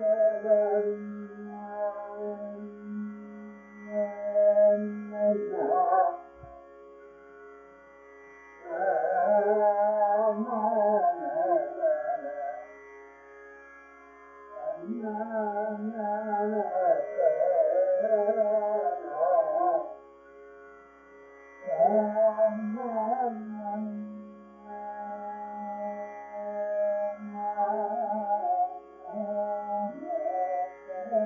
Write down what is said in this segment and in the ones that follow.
Kavari.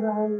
bye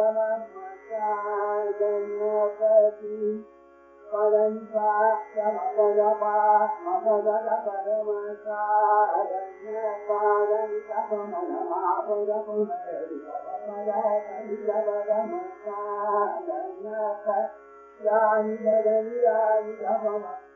آدم وسعادا وفاتي فلن فأحسن صدقا وصدق بما شاء لما فعلت فمن أعطيكم فلا كذب بما شاء لما فعلت لا عند ذلك فمن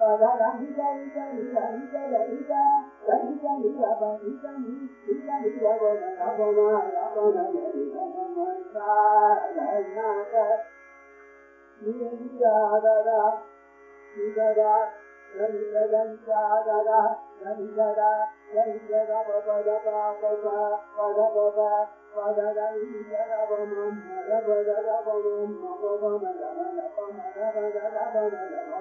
قال لبيك لبيك لبيك لبيك لبيك لبيك لبيك لبيك ولقضنا لقنا لبيك من سألناك لبيك عددا لبدا لبدا عددا لبدا لبدا وبدا وبدا وبدا وبدا لبدا ومن لبدا ومن وبدا لبدا ومن لبدا ومن